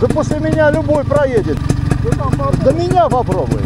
Да после меня любой проедет. Да меня попробуй.